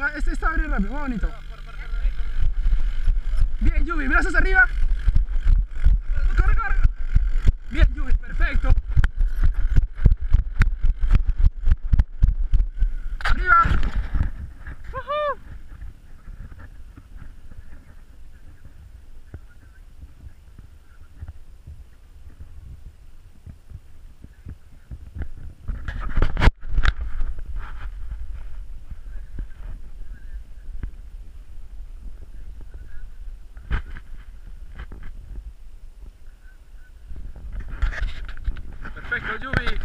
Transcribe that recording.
venga, este está bien rápido, muy bonito. Bien, Yubi, brazos arriba. Corre, corre. Bien, Yubi, perfecto. Arriba. Mojuvi.